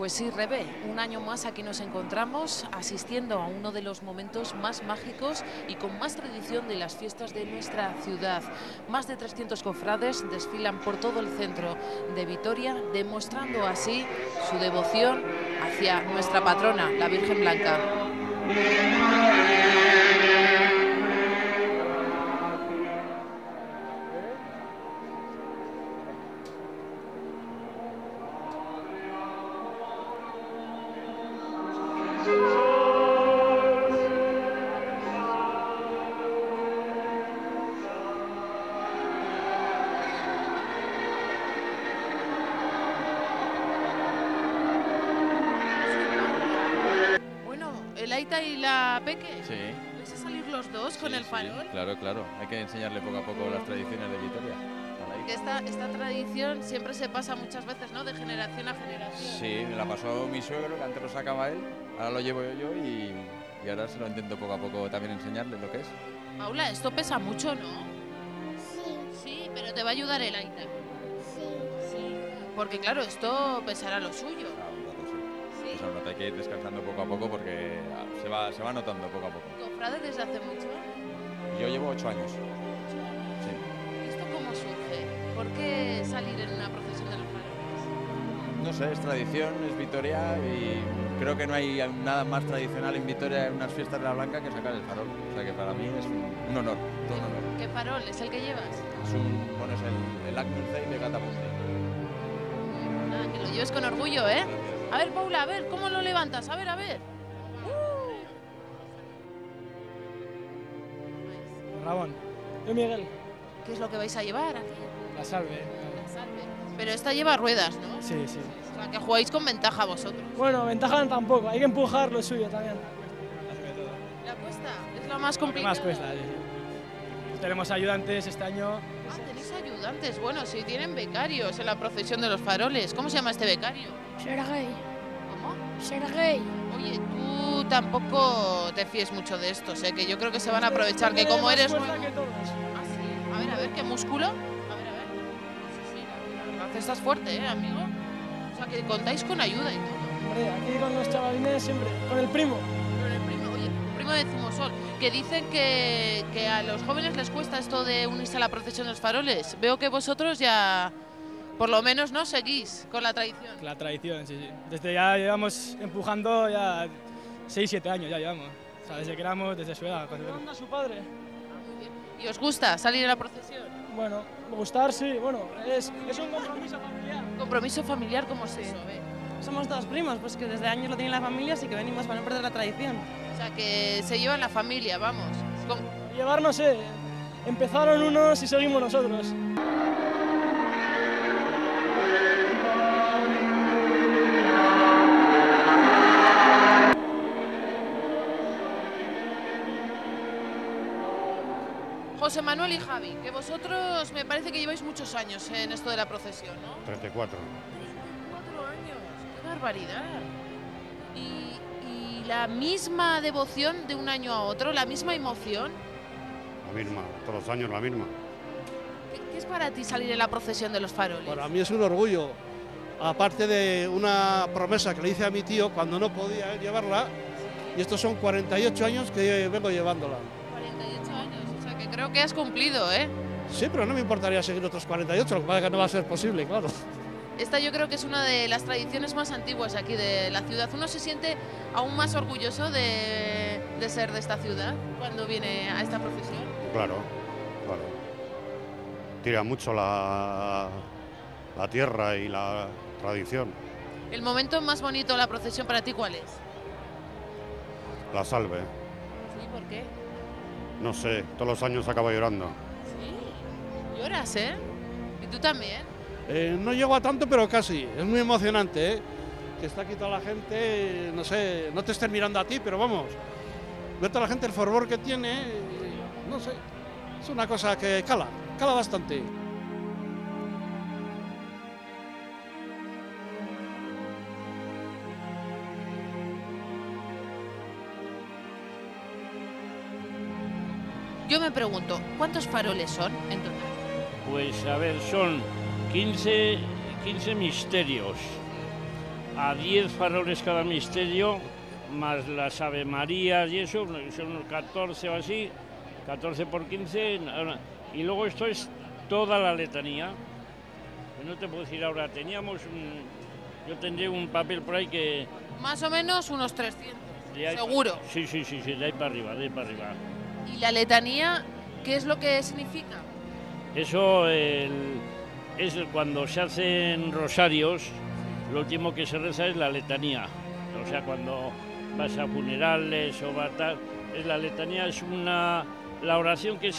Pues sí, Rebe, un año más aquí nos encontramos asistiendo a uno de los momentos más mágicos y con más tradición de las fiestas de nuestra ciudad. Más de 300 cofrades desfilan por todo el centro de Vitoria, demostrando así su devoción hacia nuestra patrona, la Virgen Blanca. Aita y la Peque. Sí, ¿Vais a salir los dos con sí, el sí, farol? claro, claro. Hay que enseñarle poco a poco las tradiciones de Vitoria. esta, esta tradición siempre se pasa muchas veces, ¿no? De generación a generación. Sí, me la pasó mi suegro, que antes lo sacaba él, ahora lo llevo yo y, y ahora se lo intento poco a poco también enseñarle lo que es. Paula, esto pesa mucho, ¿no? Sí, Sí, pero te va a ayudar el Aita. sí. Sí. Porque claro, esto pesará lo suyo. Ah, hay que ir descansando poco a poco porque ah, se va, se va notando poco a poco. ¿Cofrade desde hace mucho? Yo llevo ocho años. Sí. ¿Esto cómo surge? ¿Por qué salir en una procesión de los faroles? No sé, es tradición, es Vitoria y creo que no hay nada más tradicional en Vitoria en unas fiestas de la Blanca que sacar el farol. O sea que para mí es un, un honor, todo un honor. ¿Qué farol es el que llevas? Es un, bueno, es el, el Agnus de Gatapunte. Nada, que lo lleves con orgullo, ¿eh? A ver, Paula, a ver, ¿cómo lo levantas? A ver, a ver. Ramón. Yo Miguel. ¿Qué es lo que vais a llevar aquí? La salve. La salve. Pero esta lleva ruedas, ¿no? Sí, sí. O sea, que jugáis con ventaja vosotros. Bueno, ventaja tampoco. Hay que empujar lo suyo también. La cuesta es la más complicada. más cuesta, sí. Tenemos ayudantes este año. Ah, tenéis ayudantes. Bueno, sí, tienen becarios en la procesión de los faroles. ¿Cómo se llama este becario? Sergei, ¿Cómo? Sergei. Oye, tú tampoco te fíes mucho de estos, ¿eh? Que yo creo que se van a aprovechar que como eres... todos. Ah, sí. A ver, a ver, ¿qué músculo? A ver, a ver. Sí, sí, la verdad estás fuerte, ¿eh, amigo? O sea, que contáis con ayuda y todo. Hombre, aquí con los chavalines siempre. Con el primo. Pero el primo, oye, primo de Zumosol, que dicen que, que a los jóvenes les cuesta esto de unirse a la procesión de los faroles. Veo que vosotros ya, por lo menos, ¿no? Seguís con la tradición. La tradición, sí, sí. Desde ya llevamos empujando ya 6, 7 años ya llevamos. O sea, desde que éramos, desde su edad. Cuando a su padre. Muy bien. ¿Y os gusta salir a la procesión? Bueno, gustar sí. Bueno, es, es un compromiso familiar. Compromiso familiar, ¿cómo es eso? eh? Somos todos primos, pues que desde años lo tienen la familia, así que venimos para no perder la tradición. O sea, que se lleva en la familia, vamos. Con- Llevar, no sé. Empezaron unos y seguimos nosotros. José Manuel y Javi, que vosotros me parece que lleváis muchos años en esto de la procesión, ¿no? 34. Cuatro años, qué barbaridad. Y, y la misma devoción de un año a otro, la misma emoción. La misma, todos los años la misma. ¿Qué, qué es para ti salir en la procesión de los faroles? Para mí es un orgullo, aparte de una promesa que le hice a mi tío cuando no podía llevarla, y estos son 48 años que vengo llevándola. 48 años, o sea que creo que has cumplido, ¿eh? Sí, pero no me importaría seguir otros 48, lo que pasa es que no va a ser posible, claro. Esta yo creo que es una de las tradiciones más antiguas aquí de la ciudad. Uno se siente aún más orgulloso de, de ser de esta ciudad cuando viene a esta procesión. Claro, claro. Tira mucho la, la tierra y la tradición. El momento más bonito de la procesión para ti, ¿cuál es? La salve. Sí, ¿por qué? No sé, todos los años acaba llorando. Sí. Lloras, ¿eh? ¿Y tú también? Eh, no llego a tanto, pero casi. Es muy emocionante, ¿eh? Que está aquí toda la gente, no sé, no te estén mirando a ti, pero vamos, ver toda la gente el fervor que tiene, no sé, es una cosa que cala, cala bastante. Yo me pregunto, ¿cuántos faroles son en total? Pues a ver, son 15, 15 misterios. a 10 faroles cada misterio, más las Ave Marías y eso, son unos 14 o así, 14 por 15, ahora- y luego esto es toda la letanía. Pues No te puedo decir ahora, teníamos un, yo tendré un papel por ahí que... Más o menos unos 300. de ahí pa- Seguro. Sí, sí, sí, sí, de ahí para arriba, de ahí para arriba. ¿Y la letanía qué es lo que significa? Eso el- es el- cuando se hacen rosarios, lo último que se reza es la letanía. O sea, cuando vas a funerales o va a tal, es la letanía es una la oración que se